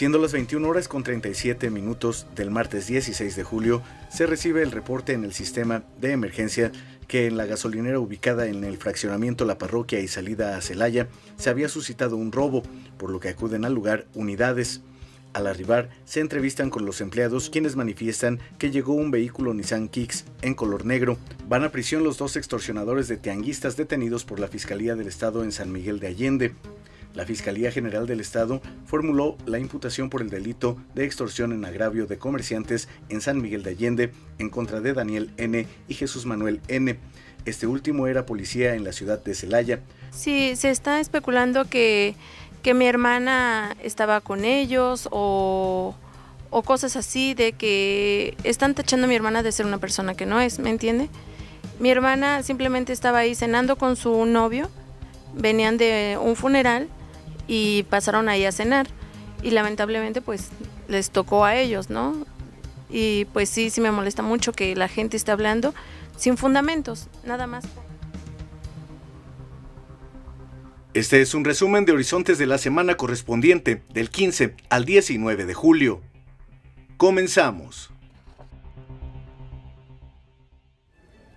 Siendo las 21 horas con 37 minutos del martes 16 de julio, se recibe el reporte en el sistema de emergencia que en la gasolinera ubicada en el fraccionamiento La Parroquia y salida a Celaya se había suscitado un robo, por lo que acuden al lugar unidades. Al arribar, se entrevistan con los empleados quienes manifiestan que llegó un vehículo Nissan Kicks en color negro. Van a prisión los dos extorsionadores de tianguistas detenidos por la Fiscalía del Estado en San Miguel de Allende. La Fiscalía General del Estado formuló la imputación por el delito de extorsión en agravio de comerciantes en San Miguel de Allende en contra de Daniel N. y Jesús Manuel N. Este último era policía en la ciudad de Celaya. Sí, se está especulando que, que mi hermana estaba con ellos o, o cosas así, de que están tachando a mi hermana de ser una persona que no es, ¿me entiende? Mi hermana simplemente estaba ahí cenando con su novio, venían de un funeral y pasaron ahí a cenar y lamentablemente pues les tocó a ellos, ¿no? Y pues sí, sí me molesta mucho que la gente esté hablando sin fundamentos, nada más. Este es un resumen de horizontes de la semana correspondiente del 15 al 19 de julio. Comenzamos.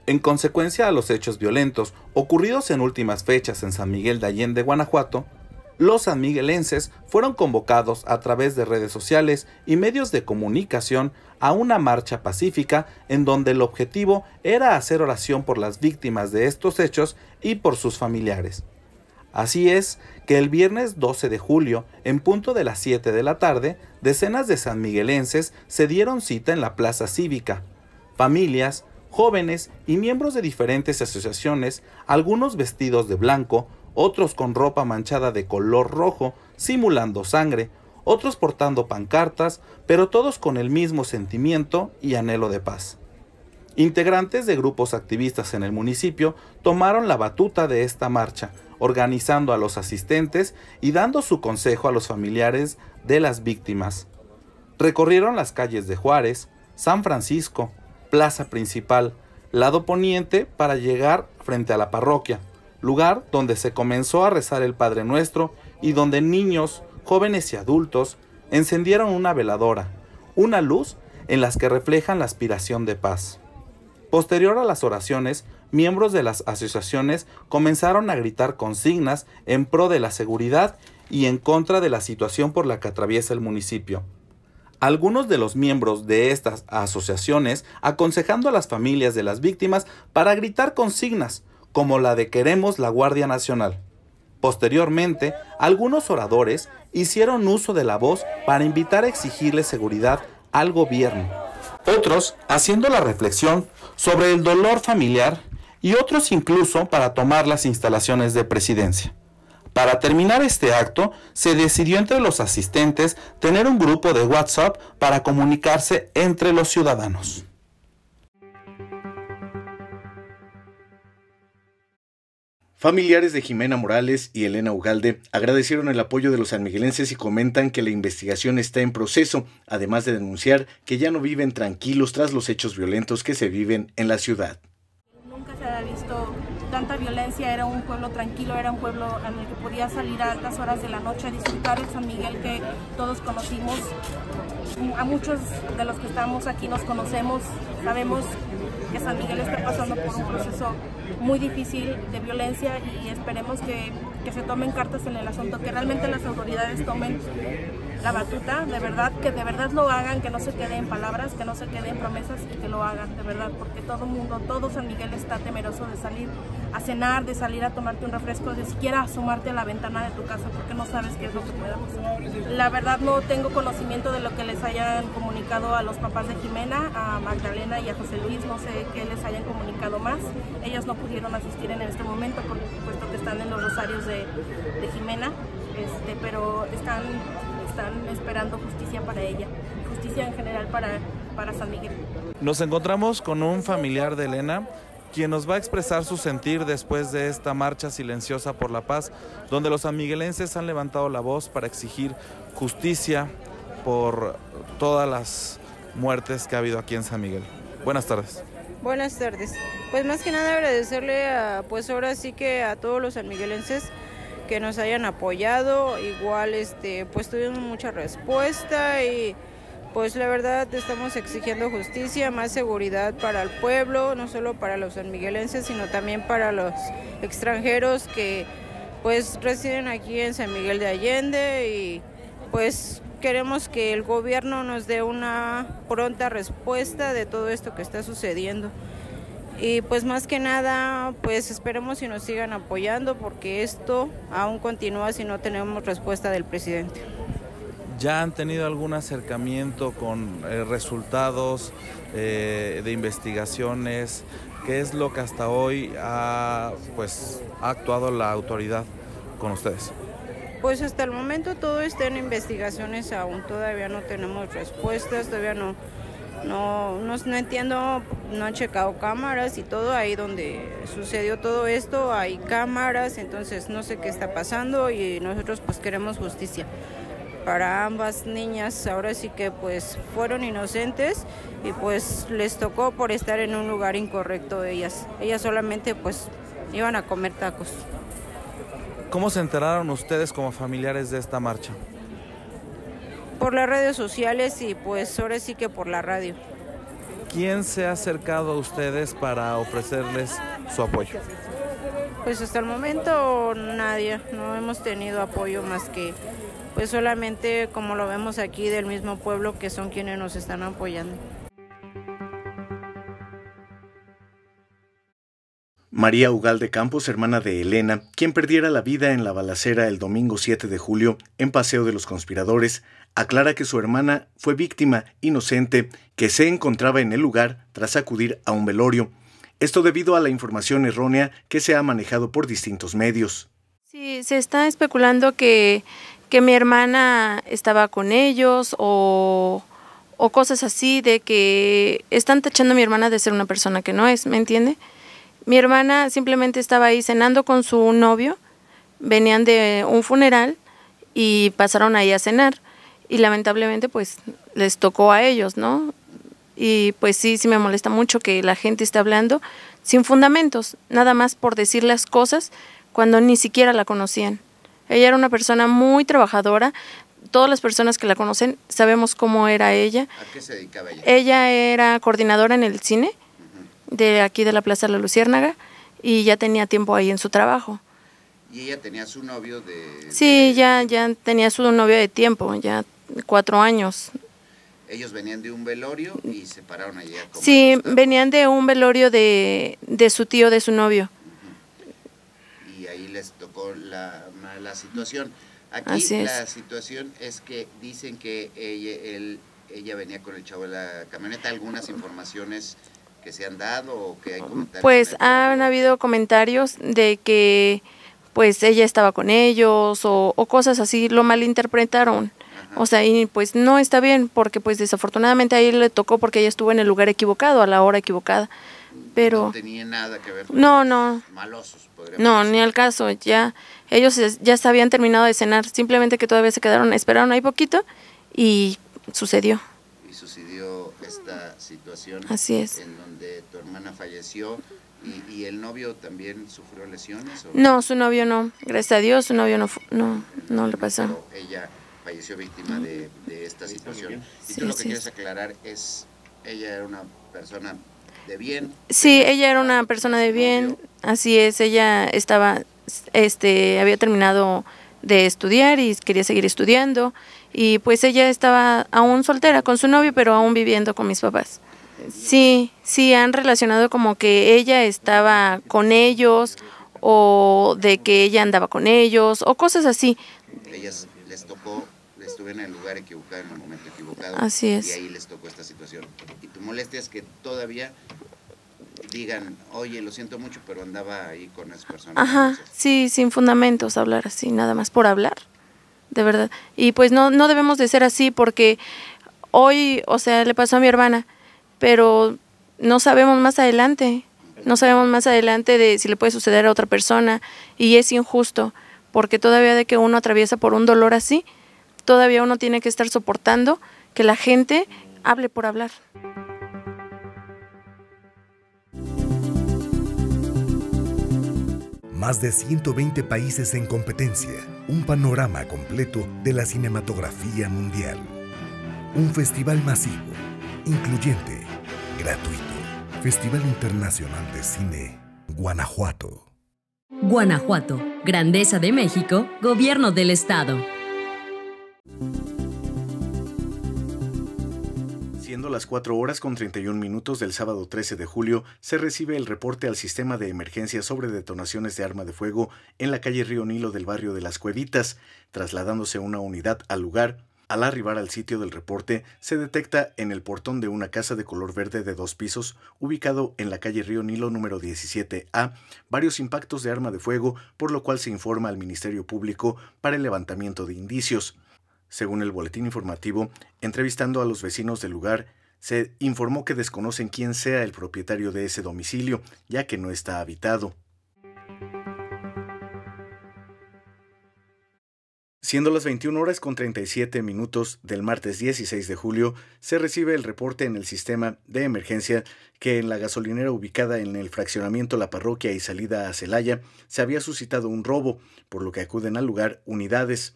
En consecuencia a los hechos violentos ocurridos en últimas fechas en San Miguel de Allende, Guanajuato, los sanmiguelenses fueron convocados a través de redes sociales y medios de comunicación a una marcha pacífica en donde el objetivo era hacer oración por las víctimas de estos hechos y por sus familiares. Así es que el viernes 12 de julio, en punto de las 7 de la tarde, decenas de sanmiguelenses se dieron cita en la plaza cívica. Familias, jóvenes y miembros de diferentes asociaciones, algunos vestidos de blanco, otros con ropa manchada de color rojo, simulando sangre, otros portando pancartas, pero todos con el mismo sentimiento y anhelo de paz. Integrantes de grupos activistas en el municipio tomaron la batuta de esta marcha, organizando a los asistentes y dando su consejo a los familiares de las víctimas. Recorrieron las calles de Juárez, San Francisco, Plaza Principal, lado poniente para llegar frente a la parroquia, lugar donde se comenzó a rezar el Padre Nuestro y donde niños, jóvenes y adultos encendieron una veladora, una luz en las que reflejan la aspiración de paz. Posterior a las oraciones, miembros de las asociaciones comenzaron a gritar consignas en pro de la seguridad y en contra de la situación por la que atraviesa el municipio. Algunos de los miembros de estas asociaciones aconsejando a las familias de las víctimas para gritar consignas, como la de Queremos la Guardia Nacional. Posteriormente, algunos oradores hicieron uso de la voz para invitar a exigirle seguridad al gobierno. Otros haciendo la reflexión sobre el dolor familiar y otros incluso para tomar las instalaciones de presidencia. Para terminar este acto, se decidió entre los asistentes tener un grupo de WhatsApp para comunicarse entre los ciudadanos. Familiares de Jimena Morales y Elena Ugalde agradecieron el apoyo de los sanmiguelenses y comentan que la investigación está en proceso, además de denunciar que ya no viven tranquilos tras los hechos violentos que se viven en la ciudad. Nunca se había visto tanta violencia, era un pueblo tranquilo, era un pueblo en el que podía salir a altas horas de la noche a disfrutar el San Miguel que todos conocimos. A muchos de los que estamos aquí nos conocemos, sabemos que San Miguel está pasando por un proceso muy difícil de violencia y esperemos que, que se tomen cartas en el asunto, que realmente las autoridades tomen la batuta, de verdad, que de verdad lo hagan, que no se quede en palabras, que no se quede en promesas y que lo hagan, de verdad, porque todo mundo, todo San Miguel está temeroso de salir a cenar, de salir a tomarte un refresco, de siquiera asomarte a la ventana de tu casa porque no sabes qué es lo que pueda pasar. La verdad no tengo conocimiento de lo que les hayan comunicado a los papás de Jimena, a Magdalena y a José Luis, no sé qué les hayan comunicado más. Ellos no pudieron asistir en este momento, por puesto que están en los rosarios de, de Jimena, este, pero están están esperando justicia para ella, justicia en general para, para San Miguel. Nos encontramos con un familiar de Elena quien nos va a expresar su sentir después de esta marcha silenciosa por la paz, donde los sanmiguelenses han levantado la voz para exigir justicia por todas las muertes que ha habido aquí en San Miguel. Buenas tardes. Buenas tardes. Pues más que nada agradecerle a, pues ahora sí que a todos los sanmiguelenses que nos hayan apoyado, igual este pues tuvimos mucha respuesta y pues la verdad estamos exigiendo justicia, más seguridad para el pueblo, no solo para los sanmiguelenses, sino también para los extranjeros que pues residen aquí en San Miguel de Allende y pues queremos que el gobierno nos dé una pronta respuesta de todo esto que está sucediendo. Y pues más que nada, pues esperemos y nos sigan apoyando porque esto aún continúa si no tenemos respuesta del presidente. ¿Ya han tenido algún acercamiento con eh, resultados eh, de investigaciones? ¿Qué es lo que hasta hoy ha, pues, ha actuado la autoridad con ustedes? Pues hasta el momento todo está en investigaciones aún, todavía no tenemos respuestas, todavía no, no, no, no, entiendo, no han checado cámaras y todo, ahí donde sucedió todo esto hay cámaras, entonces no sé qué está pasando y nosotros pues queremos justicia para ambas niñas, ahora sí que pues fueron inocentes y pues les tocó por estar en un lugar incorrecto ellas, ellas solamente pues iban a comer tacos. ¿Cómo se enteraron ustedes como familiares de esta marcha? Por las redes sociales y pues ahora sí que por la radio. ¿Quién se ha acercado a ustedes para ofrecerles su apoyo? Pues hasta el momento nadie, no hemos tenido apoyo más que pues solamente como lo vemos aquí del mismo pueblo que son quienes nos están apoyando. María Ugalde Campos, hermana de Elena, quien perdiera la vida en la balacera el domingo 7 de julio en Paseo de los Conspiradores, aclara que su hermana fue víctima inocente que se encontraba en el lugar tras acudir a un velorio. Esto debido a la información errónea que se ha manejado por distintos medios. Sí, se está especulando que, que mi hermana estaba con ellos o, o cosas así, de que están tachando a mi hermana de ser una persona que no es, ¿me entiende? Mi hermana simplemente estaba ahí cenando con su novio, venían de un funeral y pasaron ahí a cenar y lamentablemente pues les tocó a ellos, ¿no? Y pues sí, sí me molesta mucho que la gente esté hablando sin fundamentos, nada más por decir las cosas cuando ni siquiera la conocían. Ella era una persona muy trabajadora, todas las personas que la conocen sabemos cómo era ella. ¿A qué se dedicaba ella? Ella era coordinadora en el cine de aquí de la Plaza La Luciérnaga y ya tenía tiempo ahí en su trabajo. ¿Y ella tenía su novio de...? Sí, de- ya, ya tenía su novio de tiempo, ya cuatro años. Ellos venían de un velorio y se pararon allí a comer Sí, venían de un velorio de, de su tío, de su novio. Y ahí les tocó la, la situación. Aquí Así es. la situación es que dicen que ella, él, ella venía con el chavo de la camioneta. Algunas informaciones que se han dado o que hay comentarios. Pues en el han habido comentarios de que pues ella estaba con ellos o, o cosas así, lo malinterpretaron. O sea, y pues no está bien porque pues desafortunadamente a ella le tocó porque ella estuvo en el lugar equivocado, a la hora equivocada. Pero No tenía nada que ver con no, no, malosos, podríamos no, decir. ni al caso, ya ellos ya se habían terminado de cenar, simplemente que todavía se quedaron, esperaron ahí poquito y sucedió. Y sucedió esta situación Así es. en donde tu hermana falleció y, y el novio también sufrió lesiones. ¿o? No, su novio no, gracias a Dios, su novio no, no, no le pasó. Pero ella falleció víctima de, de esta situación. Y Sí, tú lo que quieres es. aclarar es, ella era una persona de bien. Sí, ella era una persona de bien, así es, ella estaba, este, había terminado de estudiar y quería seguir estudiando y pues ella estaba aún soltera con su novio, pero aún viviendo con mis papás. Sí, sí, han relacionado como que ella estaba con ellos o de que ella andaba con ellos o cosas así. Ellas les tocó, estuvieron en el lugar equivocado en el momento equivocado. Así es. Y ahí les tocó esta situación. Y tu molestia es que todavía digan, oye, lo siento mucho, pero andaba ahí con esas personas. Ajá, sí, sin fundamentos hablar así, nada más por hablar, de verdad. Y pues no, no debemos de ser así porque hoy, o sea, le pasó a mi hermana, pero no sabemos más adelante, no sabemos más adelante de si le puede suceder a otra persona y es injusto porque todavía de que uno atraviesa por un dolor así, todavía uno tiene que estar soportando que la gente hable por hablar. Más de 120 países en competencia. Un panorama completo de la cinematografía mundial. Un festival masivo, incluyente, gratuito. Festival Internacional de Cine, Guanajuato. Guanajuato, Grandeza de México, Gobierno del Estado. Las 4 horas con 31 minutos del sábado 13 de julio, se recibe el reporte al sistema de emergencia sobre detonaciones de arma de fuego en la calle Río Nilo del barrio de Las Cuevitas, trasladándose una unidad al lugar. Al arribar al sitio del reporte, se detecta en el portón de una casa de color verde de dos pisos, ubicado en la calle Río Nilo número 17A, varios impactos de arma de fuego, por lo cual se informa al Ministerio Público para el levantamiento de indicios. Según el boletín informativo, entrevistando a los vecinos del lugar, se informó que desconocen quién sea el propietario de ese domicilio, ya que no está habitado. Siendo las 21 horas con 37 minutos del martes 16 de julio, se recibe el reporte en el sistema de emergencia que en la gasolinera ubicada en el fraccionamiento La Parroquia y salida a Celaya se había suscitado un robo, por lo que acuden al lugar unidades.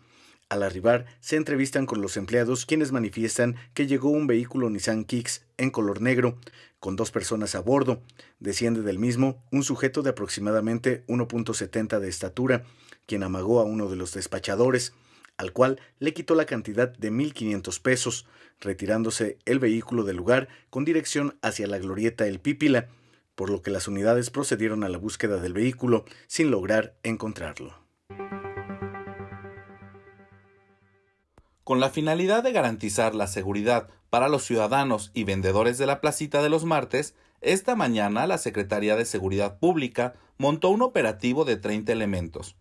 Al arribar, se entrevistan con los empleados quienes manifiestan que llegó un vehículo Nissan Kicks en color negro, con dos personas a bordo. Desciende del mismo un sujeto de aproximadamente 1.70 de estatura, quien amagó a uno de los despachadores, al cual le quitó la cantidad de 1.500 pesos, retirándose el vehículo del lugar con dirección hacia la glorieta El Pípila, por lo que las unidades procedieron a la búsqueda del vehículo sin lograr encontrarlo. Con la finalidad de garantizar la seguridad para los ciudadanos y vendedores de la placita de los martes, esta mañana la Secretaría de Seguridad Pública montó un operativo de 30 elementos,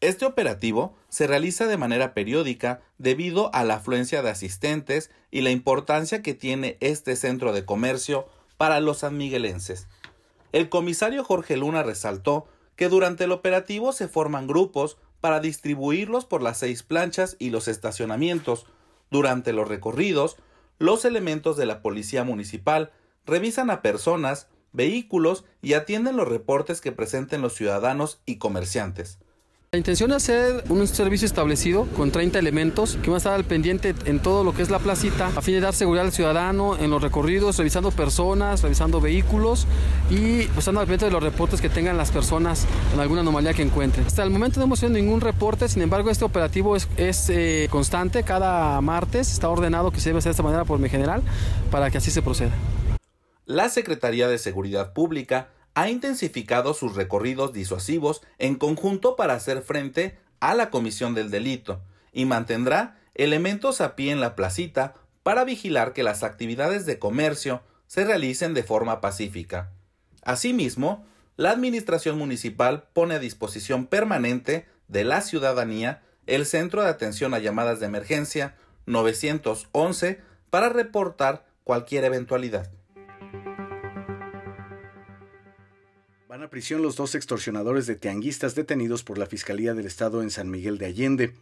este operativo se realiza de manera periódica debido a la afluencia de asistentes y la importancia que tiene este centro de comercio para los sanmiguelenses. El comisario Jorge Luna resaltó que durante el operativo se forman grupos para distribuirlos por las seis planchas y los estacionamientos. Durante los recorridos, los elementos de la Policía Municipal revisan a personas, vehículos y atienden los reportes que presenten los ciudadanos y comerciantes. La intención es hacer un servicio establecido con 30 elementos que van a estar al pendiente en todo lo que es la placita a fin de dar seguridad al ciudadano en los recorridos, revisando personas, revisando vehículos y pues, estando al pendiente de los reportes que tengan las personas en alguna anomalía que encuentren. Hasta el momento no hemos tenido ningún reporte, sin embargo este operativo es, eh, constante, cada martes está ordenado que se debe hacer de esta manera por mi general para que así se proceda. La Secretaría de Seguridad Pública ha intensificado sus recorridos disuasivos en conjunto para hacer frente a la comisión del delito y mantendrá elementos a pie en la placita para vigilar que las actividades de comercio se realicen de forma pacífica. Asimismo, la Administración Municipal pone a disposición permanente de la ciudadanía el Centro de Atención a Llamadas de Emergencia 911 para reportar cualquier eventualidad. Van a prisión los dos extorsionadores de tianguistas detenidos por la Fiscalía del Estado en San Miguel de Allende.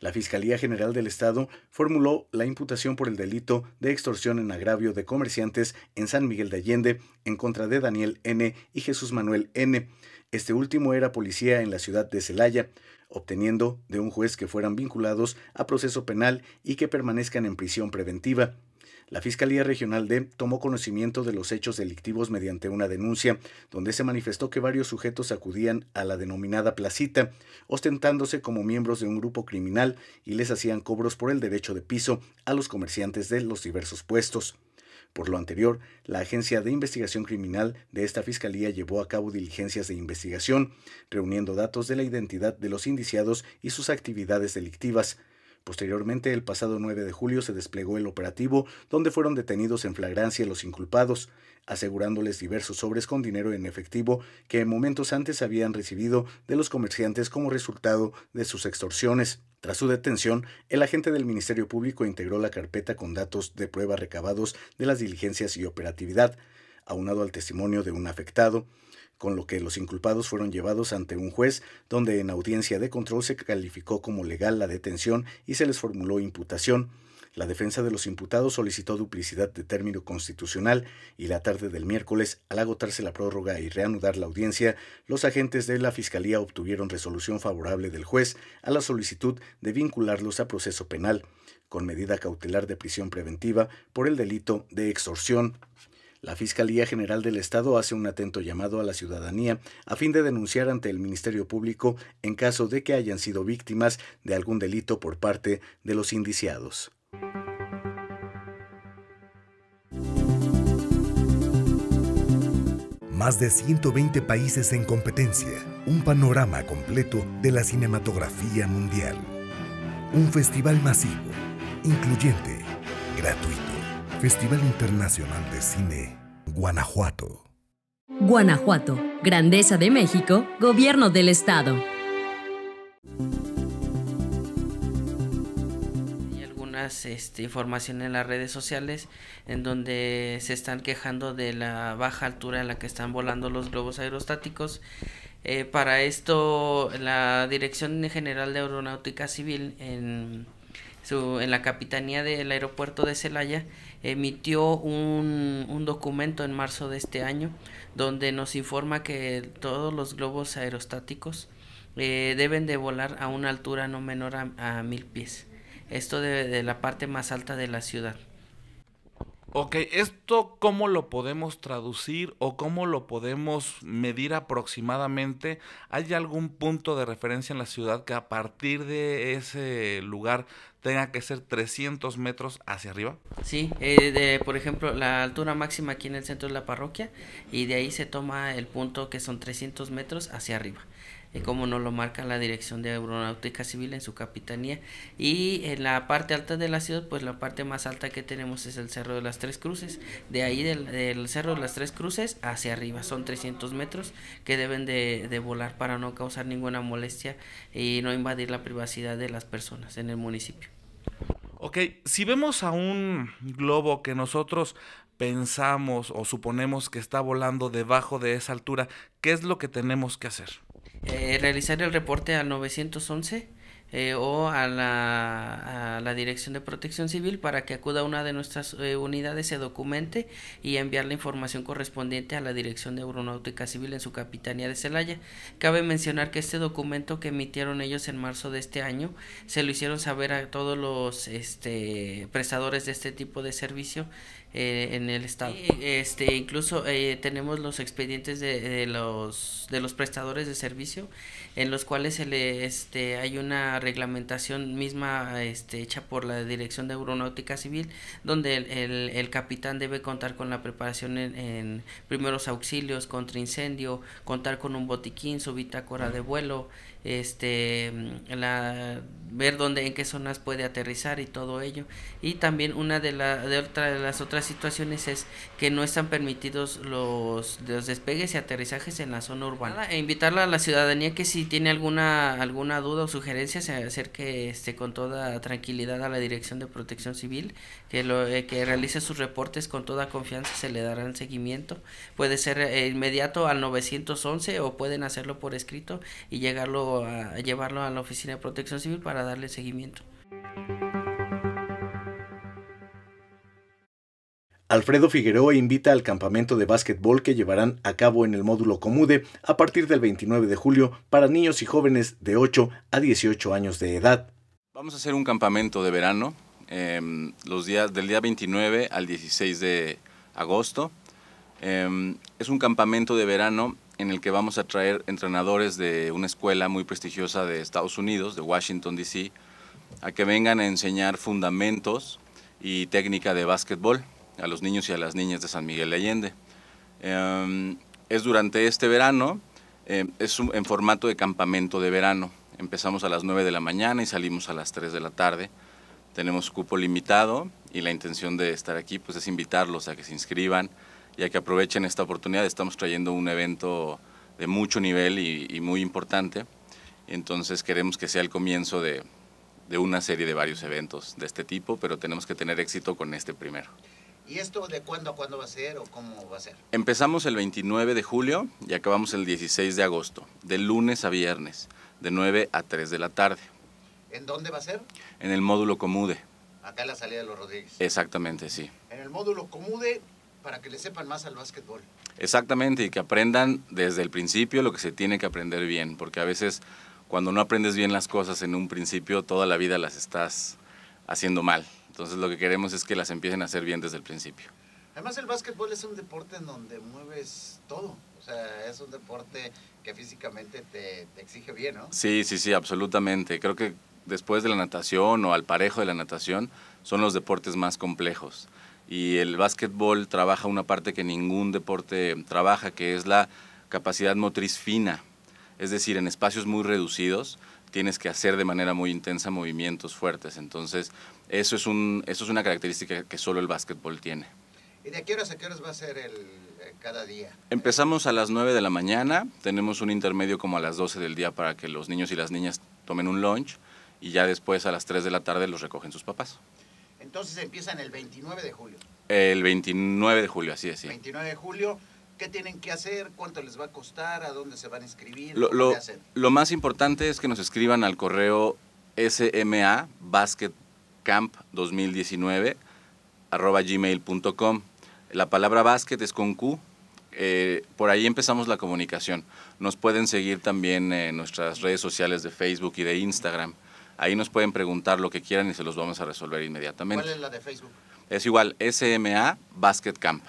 La Fiscalía General del Estado formuló la imputación por el delito de extorsión en agravio de comerciantes en San Miguel de Allende en contra de Daniel N. y Jesús Manuel N. Este último era policía en la ciudad de Celaya, obteniendo de un juez que fueran vinculados a proceso penal y que permanezcan en prisión preventiva. La Fiscalía Regional D tomó conocimiento de los hechos delictivos mediante una denuncia, donde se manifestó que varios sujetos acudían a la denominada placita, ostentándose como miembros de un grupo criminal y les hacían cobros por el derecho de piso a los comerciantes de los diversos puestos. Por lo anterior, la Agencia de Investigación Criminal de esta Fiscalía llevó a cabo diligencias de investigación, reuniendo datos de la identidad de los indiciados y sus actividades delictivas, Posteriormente, el pasado 9 de julio se desplegó el operativo donde fueron detenidos en flagrancia los inculpados, asegurándoles diversos sobres con dinero en efectivo que momentos antes habían recibido de los comerciantes como resultado de sus extorsiones. Tras su detención, el agente del Ministerio Público integró la carpeta con datos de prueba recabados de las diligencias y operatividad, aunado al testimonio de un afectado, con lo que los inculpados fueron llevados ante un juez, donde en audiencia de control se calificó como legal la detención y se les formuló imputación. La defensa de los imputados solicitó duplicidad de término constitucional y la tarde del miércoles, al agotarse la prórroga y reanudar la audiencia, los agentes de la Fiscalía obtuvieron resolución favorable del juez a la solicitud de vincularlos a proceso penal, con medida cautelar de prisión preventiva por el delito de extorsión. La Fiscalía General del Estado hace un atento llamado a la ciudadanía a fin de denunciar ante el Ministerio Público en caso de que hayan sido víctimas de algún delito por parte de los indiciados. Más de 120 países en competencia, un panorama completo de la cinematografía mundial. Un festival masivo, incluyente, gratuito. Festival Internacional de Cine, Guanajuato. Guanajuato, Grandeza de México, Gobierno del Estado. este, información en las redes sociales en donde se están quejando de la baja altura en la que están volando los globos aerostáticos. Eh, para esto, la Dirección General de Aeronáutica Civil en, su, en la Capitanía del Aeropuerto de Celaya emitió un, un documento en marzo de este año donde nos informa que todos los globos aerostáticos eh, deben de volar a una altura no menor a mil pies esto de, la parte más alta de la ciudad. Ok, ¿esto cómo lo podemos traducir o cómo lo podemos medir aproximadamente? ¿Hay algún punto de referencia en la ciudad que a partir de ese lugar tenga que ser 300 metros hacia arriba? Sí, eh, de, por ejemplo, la altura máxima aquí en el centro de la parroquia y de ahí se toma el punto que son 300 metros hacia arriba como nos lo marca la Dirección de Aeronáutica Civil en su capitanía. Y en la parte alta de la ciudad, pues la parte más alta que tenemos es el Cerro de las Tres Cruces. De ahí del, Cerro de las Tres Cruces hacia arriba, son 300 metros que deben de, de volar para no causar ninguna molestia y no invadir la privacidad de las personas en el municipio. Ok, si vemos a un globo que nosotros pensamos o suponemos que está volando debajo de esa altura, ¿qué es lo que tenemos que hacer? Eh, realizar el reporte al 911 eh, o a la, la, Dirección de Protección Civil para que acuda una de nuestras eh, unidades, se documente y enviar la información correspondiente a la Dirección de Aeronáutica Civil en su capitanía de Celaya. Cabe mencionar que este documento que emitieron ellos en marzo de este año se lo hicieron saber a todos los este, prestadores de este tipo de servicio eh, en el estado. Este, incluso eh, tenemos los expedientes de, de, los, de los prestadores de servicio en los cuales se le, este, hay una reglamentación misma este, hecha por la Dirección de Aeronáutica Civil donde el, el, capitán debe contar con la preparación en, en, primeros auxilios contra incendio, contar con un botiquín, su bitácora de vuelo, este la ver dónde en qué zonas puede aterrizar y todo ello. Y también una de, la, de, otra, de las otras situaciones es que no están permitidos los, los despegues y aterrizajes en la zona urbana. E invitarla a la ciudadanía que si tiene alguna alguna duda o sugerencia se acerque este con toda tranquilidad a la dirección de protección civil que lo eh, que realice sus reportes con toda confianza se le darán seguimiento. Puede ser eh, inmediato al 911 o pueden hacerlo por escrito y llegarlo a llevarlo a la Oficina de Protección Civil para darle seguimiento. Alfredo Figueroa invita al campamento de básquetbol que llevarán a cabo en el módulo Comude a partir del 29 de julio para niños y jóvenes de 8 a 18 años de edad. Vamos a hacer un campamento de verano em, los días del día 29 al 16 de agosto. Em, es un campamento de verano en el que vamos a traer entrenadores de una escuela muy prestigiosa de Estados Unidos, de Washington, D.C., a que vengan a enseñar fundamentos y técnica de básquetbol a los niños y a las niñas de San Miguel de Allende. Em, es durante este verano, em, es en formato de campamento de verano. Empezamos a las 9 de la mañana y salimos a las 3 de la tarde. Tenemos cupo limitado y la intención de estar aquí pues, es invitarlos a que se inscriban, y a que aprovechen esta oportunidad. Estamos trayendo un evento de mucho nivel y, muy importante, entonces queremos que sea el comienzo de, de una serie de varios eventos de este tipo, pero tenemos que tener éxito con este primero. ¿Y esto de cuándo a cuándo va a ser o cómo va a ser? Empezamos el 29 de julio y acabamos el 16 de agosto, de lunes a viernes, de 9 a 3 de la tarde. ¿En dónde va a ser? En el módulo Comude. Acá en la salida de los Rodríguez. Exactamente, sí. En el módulo Comude, para que le sepan más al básquetbol. Exactamente, y que aprendan desde el principio lo que se tiene que aprender bien, porque a veces cuando no aprendes bien las cosas en un principio, toda la vida las estás haciendo mal. Entonces lo que queremos es que las empiecen a hacer bien desde el principio. Además el básquetbol es un deporte en donde mueves todo. O sea, es un deporte que físicamente te, te exige bien, ¿no? Sí, sí, sí, absolutamente. Creo que después de la natación o al parejo de la natación son los deportes más complejos. Y el básquetbol trabaja una parte que ningún deporte trabaja, que es la capacidad motriz fina. Es decir, en espacios muy reducidos tienes que hacer de manera muy intensa movimientos fuertes. Entonces, eso es, un, eso es una característica que solo el básquetbol tiene. ¿Y de qué horas a qué horas va a ser el, eh, cada día? Empezamos a las 9 de la mañana, tenemos un intermedio como a las 12 del día para que los niños y las niñas tomen un lunch y ya después a las 3 de la tarde los recogen sus papás. Entonces empiezan el 29 de julio. El 29 de julio, así es, sí. 29 de julio, ¿qué tienen que hacer? ¿Cuánto les va a costar? ¿A dónde se van a inscribir? Lo, más importante es que nos escriban al correo SMA Basket Camp 2019 arroba gmail.com. La palabra básquet es con Q. Eh, por ahí empezamos la comunicación. Nos pueden seguir también en nuestras redes sociales de Facebook y de Instagram. Ahí nos pueden preguntar lo que quieran y se los vamos a resolver inmediatamente. ¿Cuál es la de Facebook? Es igual, SMA Basket Camp,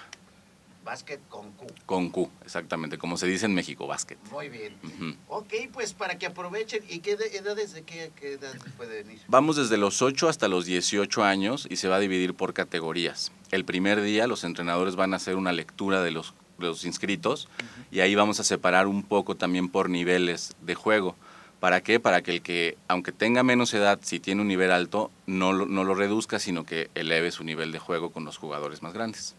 Básquet con Q. con Q, exactamente, como se dice en México, básquet. Muy bien. Ujú. Ok, pues para que aprovechen. ¿Y qué de- edades de qué, qué edad puede venir? Vamos desde los 8 hasta los 18 años y se va a dividir por categorías. El primer día los entrenadores van a hacer una lectura de los, de los inscritos y ahí vamos a separar un poco también por niveles de juego. ¿Para qué? Para que el que, aunque tenga menos edad, si tiene un nivel alto, no lo, no lo reduzca, sino que eleve su nivel de juego con los jugadores más grandes.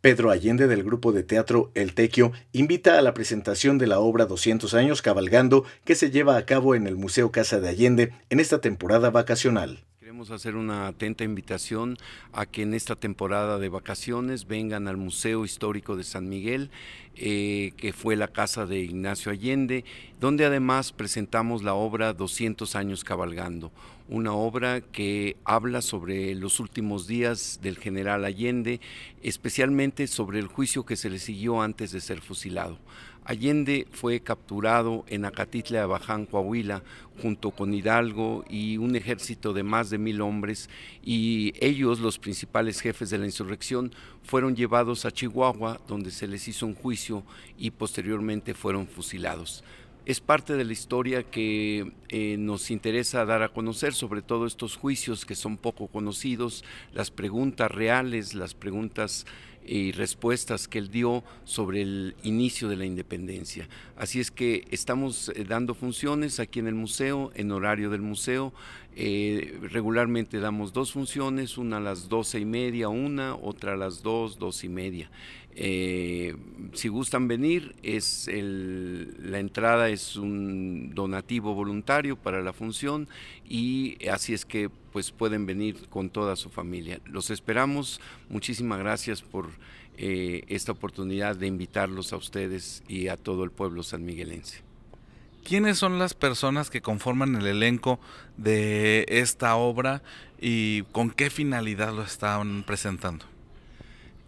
Pedro Allende del grupo de teatro El Tequio invita a la presentación de la obra 200 años cabalgando que se lleva a cabo en el Museo Casa de Allende en esta temporada vacacional. Queremos hacer una atenta invitación a que en esta temporada de vacaciones vengan al Museo Histórico de San Miguel, eh, que fue la casa de Ignacio Allende, donde además presentamos la obra 200 años cabalgando, una obra que habla sobre los últimos días del general Allende, especialmente sobre el juicio que se le siguió antes de ser fusilado. Allende fue capturado en Acatitla de Abaján, Coahuila, junto con Hidalgo y un ejército de más de mil hombres, y ellos, los principales jefes de la insurrección, fueron llevados a Chihuahua, donde se les hizo un juicio y posteriormente fueron fusilados. Es parte de la historia que eh, nos interesa dar a conocer, sobre todo estos juicios que son poco conocidos, las preguntas reales, las preguntas y respuestas que él dio sobre el inicio de la independencia. Así es que estamos eh, dando funciones aquí en el museo, en horario del museo. Eh, regularmente damos dos funciones, una a las doce y media, una, otra a las dos, dos y media. Eh, si gustan venir, es el- la entrada es un donativo voluntario para la función y así es que pues pueden venir con toda su familia. Los esperamos. Muchísimas gracias por eh, esta oportunidad de invitarlos a ustedes y a todo el pueblo sanmiguelense. ¿Quiénes son las personas que conforman el elenco de esta obra y con qué finalidad lo están presentando?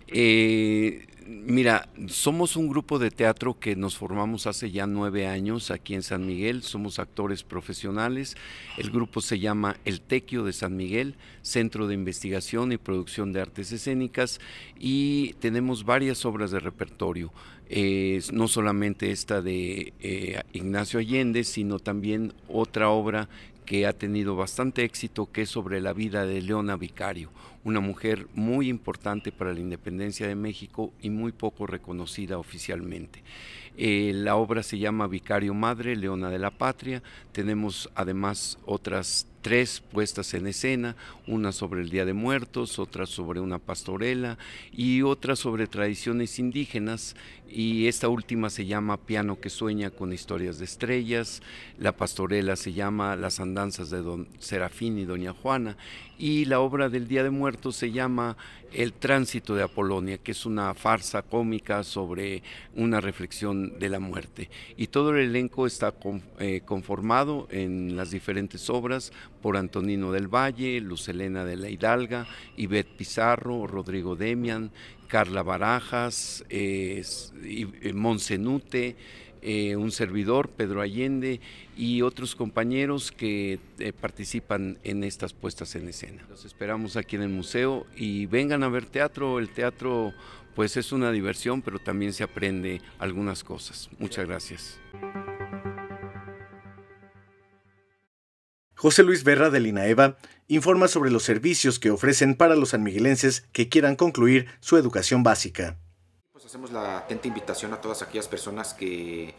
Eh, mira, somos un grupo de teatro que nos formamos hace ya nueve años aquí en San Miguel, somos actores profesionales, el grupo se llama El Tequio de San Miguel, Centro de Investigación y Producción de Artes Escénicas y tenemos varias obras de repertorio. Eh, no solamente esta de eh, Ignacio Allende, sino también otra obra que ha tenido bastante éxito, que es sobre la vida de Leona Vicario, una mujer muy importante para la independencia de México y muy poco reconocida oficialmente. Eh, la obra se llama Vicario Madre, Leona de la Patria. Tenemos además otras tres puestas en escena, una sobre el Día de Muertos, otra sobre una pastorela y otra sobre tradiciones indígenas y esta última se llama Piano que sueña con historias de estrellas, la pastorela se llama Las andanzas de Don Serafín y Doña Juana y la obra del Día de Muertos se llama El tránsito de Apolonia, que es una farsa cómica sobre una reflexión de la muerte. Y todo el elenco está eh, conformado en las diferentes obras por Antonino del Valle, Luz Elena de la Hidalga, Ivette Pizarro, Rodrigo Demian, Carla Barajas, eh, Monsenute, eh, un servidor, Pedro Allende, y otros compañeros que eh, participan en estas puestas en escena. Los esperamos aquí en el museo y vengan a ver teatro. El teatro pues es una diversión, pero también se aprende algunas cosas. Muchas gracias. José Luis Berra de Linaeva informa sobre los servicios que ofrecen para los sanmiguelenses que quieran concluir su educación básica hacemos la atenta invitación a todas aquellas personas que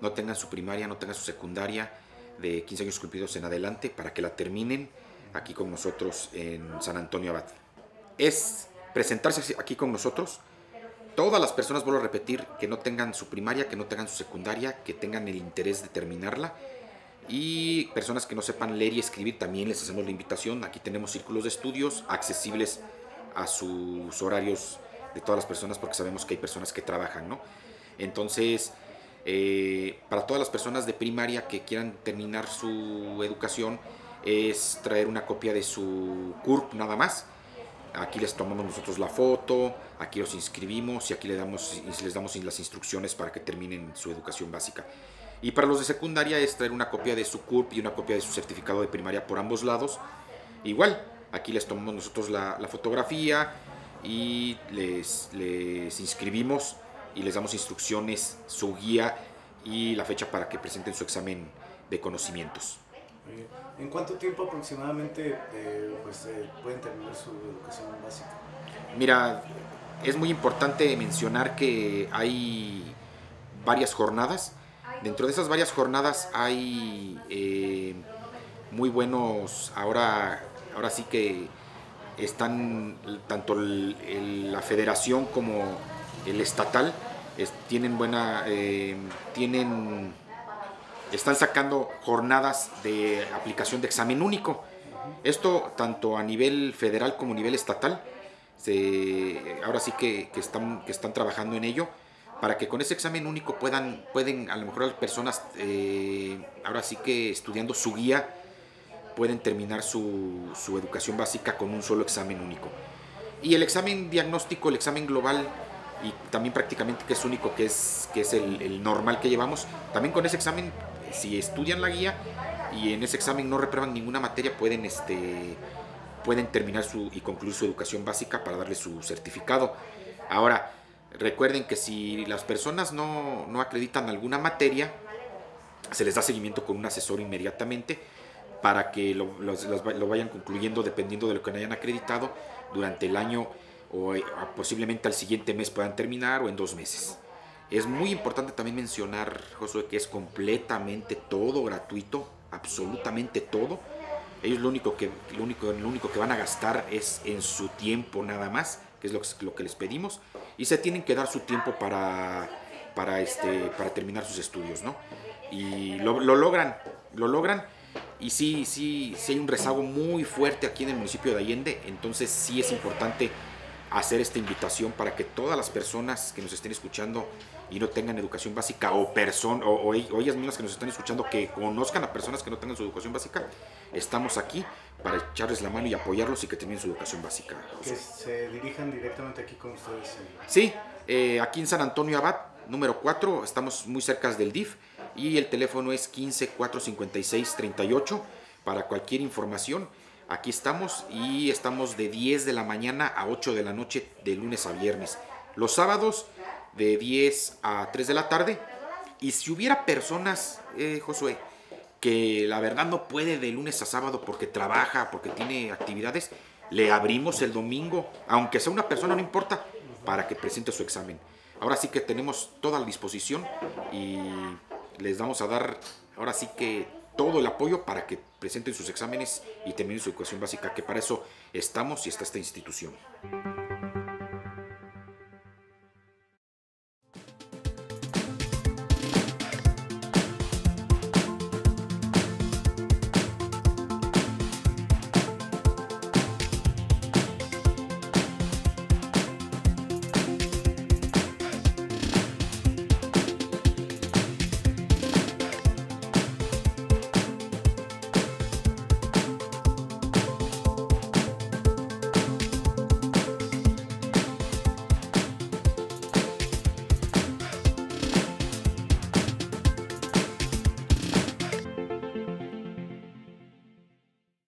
no tengan su primaria, no tengan su secundaria de 15 años cumplidos en adelante para que la terminen aquí con nosotros en San Antonio Abad. Es presentarse aquí con nosotros. Todas las personas, vuelvo a repetir, que no tengan su primaria, que no tengan su secundaria, que tengan el interés de terminarla. Y personas que no sepan leer y escribir, también les hacemos la invitación. Aquí tenemos círculos de estudios accesibles a sus horarios de todas las personas porque sabemos que hay personas que trabajan, ¿no? Entonces, eh, para todas las personas de primaria que quieran terminar su educación, es traer una copia de su CURP nada más. Aquí les tomamos nosotros la foto, aquí los inscribimos y aquí les damos, les damos las instrucciones para que terminen su educación básica. Y para los de secundaria es traer una copia de su CURP y una copia de su certificado de primaria por ambos lados. Igual, aquí les tomamos nosotros la, la fotografía, y les, les inscribimos y les damos instrucciones, su guía y la fecha para que presenten su examen de conocimientos. ¿En cuánto tiempo aproximadamente eh, pues, eh, pueden terminar su educación básica? Mira, es muy importante mencionar que hay varias jornadas. Dentro de esas varias jornadas hay eh, muy buenos, ahora, ahora sí que están tanto la federación como el estatal tienen buena eh, tienen están sacando jornadas de aplicación de examen único. Esto tanto a nivel federal como a nivel estatal ahora sí que están trabajando en ello para que con ese examen único puedan pueden a lo mejor las personas eh, ahora sí que estudiando su guía pueden terminar su, educación básica con un solo examen único. Y el examen diagnóstico, el examen global, y también prácticamente que es único, que es, que es el, normal que llevamos, también con ese examen, si estudian la guía y en ese examen no reprueban ninguna materia, pueden, este, pueden terminar su, y concluir su educación básica para darle su certificado. Ahora, recuerden que si las personas no, no acreditan alguna materia, se les da seguimiento con un asesor inmediatamente para que lo, vayan concluyendo dependiendo de lo que hayan acreditado durante el año o eh, posiblemente al siguiente mes puedan terminar o en dos meses. Es muy importante también mencionar, Josué, que es completamente todo gratuito, absolutamente todo. Ellos lo único que, lo único, lo único que van a gastar es en su tiempo nada más, que es lo, que les pedimos, y se tienen que dar su tiempo para, para, este, para terminar sus estudios, ¿no? Y lo, lo logran, lo logran y sí, sí, sí hay un rezago muy fuerte aquí en el municipio de Allende, entonces sí es importante hacer esta invitación para que todas las personas que nos estén escuchando y no tengan educación básica o, person o, o, ellas mismas que nos están escuchando que conozcan a personas que no tengan su educación básica, estamos aquí para echarles la mano y apoyarlos y que terminen su educación básica. Que se dirijan directamente aquí con ustedes. Sí, eh, aquí en San Antonio Abad, número 4, estamos muy cerca del DIF y el teléfono es 15 456 38 para cualquier información. Aquí estamos y estamos de 10 de la mañana a 8 de la noche de lunes a viernes. Los sábados de 10 a 3 de la tarde. Y si hubiera personas, eh, Josué, que la verdad no puede de lunes a sábado porque trabaja, porque tiene actividades, le abrimos el domingo, aunque sea una persona, no importa, para que presente su examen. Ahora sí que tenemos toda la disposición y les vamos a dar ahora sí que todo el apoyo para que presenten sus exámenes y terminen su educación básica, que para eso estamos y está esta institución.